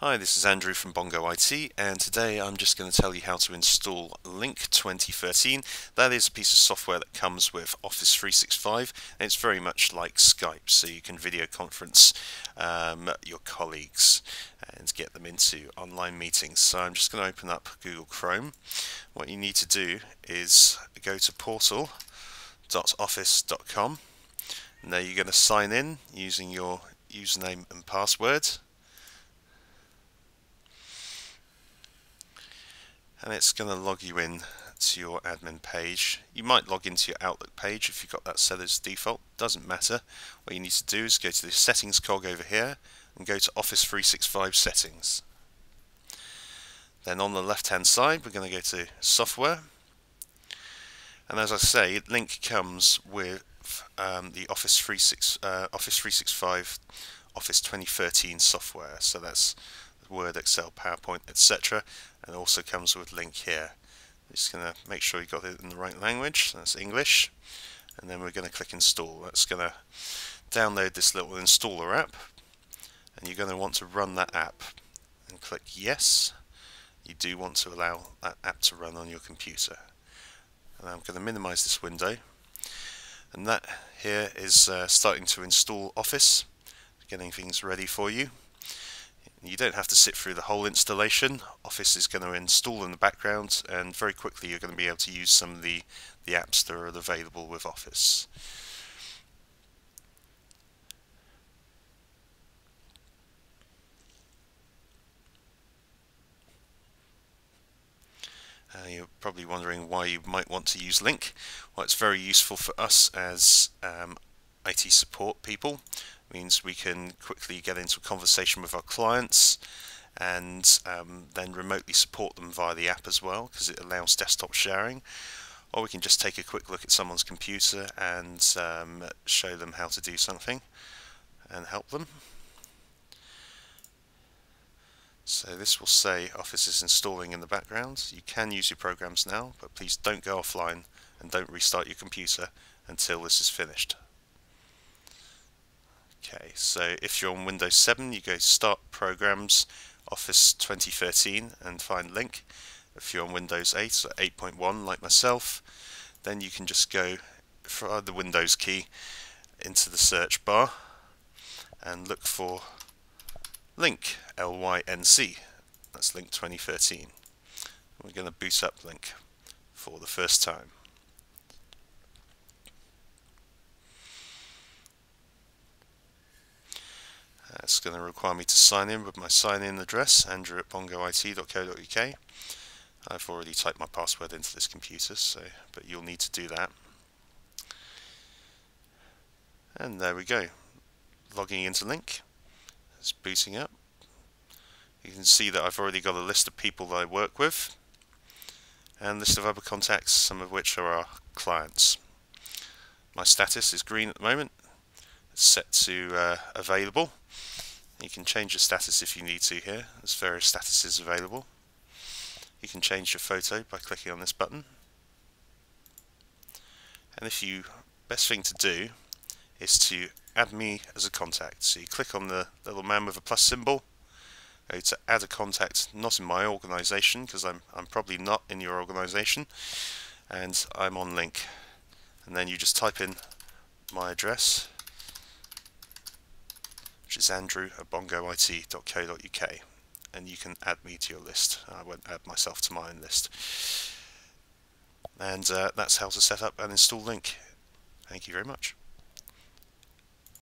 Hi, this is Andrew from Bongo IT, and today I'm just going to tell you how to install Lync 2013. That is a piece of software that comes with Office 365, and it's very much like Skype, so you can video conference um, your colleagues and get them into online meetings. So I'm just going to open up Google Chrome. What you need to do is go to portal.office.com, there you're going to sign in using your username and password and it's going to log you in to your admin page. You might log into your Outlook page if you've got that set as default, doesn't matter. What you need to do is go to the settings cog over here and go to Office 365 settings. Then on the left hand side we're going to go to software and as I say Lync comes with um, the Office, 36, uh, Office 365 Office 2013 software so that's Word, Excel, PowerPoint, etc. And also comes with Lync here. just going to make sure you got it in the right language. That's English. And then we're going to click install. That's going to download this little installer app. And you're going to want to run that app. And click yes. You do want to allow that app to run on your computer. And I'm going to minimize this window. And that here is uh, starting to install Office, getting things ready for you. You don't have to sit through the whole installation. Office is going to install in the background and very quickly you're going to be able to use some of the, the apps that are available with Office. Uh, you're probably wondering why you might want to use Lync. Well, it's very useful for us as um, IT support people means we can quickly get into a conversation with our clients and um, then remotely support them via the app as well because it allows desktop sharing or we can just take a quick look at someone's computer and um, show them how to do something and help them. So this will say Office is installing in the background. You can use your programs now, but please don't go offline and don't restart your computer until this is finished. Okay, so if you're on Windows 7, you go Start Programs, Office 2013, and find Lync. If you're on Windows 8 so 8.1 like myself, then you can just go for the Windows key into the search bar and look for Lync, L-Y-N-C. That's Lync 2013. We're going to boot up Lync for the first time. It's going to require me to sign in with my sign-in address, andrew at bongoit.co.uk. I've already typed my password into this computer, so but you'll need to do that. And there we go. Logging into Lync. It's booting up. You can see that I've already got a list of people that I work with and list of other contacts, some of which are our clients. My status is green at the moment. It's set to uh, available. You can change your status if you need to here. There's various statuses available. You can change your photo by clicking on this button. And if you, best thing to do is to add me as a contact. So you click on the little man with a plus symbol, go to add a contact, not in my organisation because I'm, I'm probably not in your organisation, and I'm on Lync. And then you just type in my address which is andrew at bongoit.co.uk and you can add me to your list. I won't add myself to my own list. And uh, that's how to set up and install Lync. Thank you very much.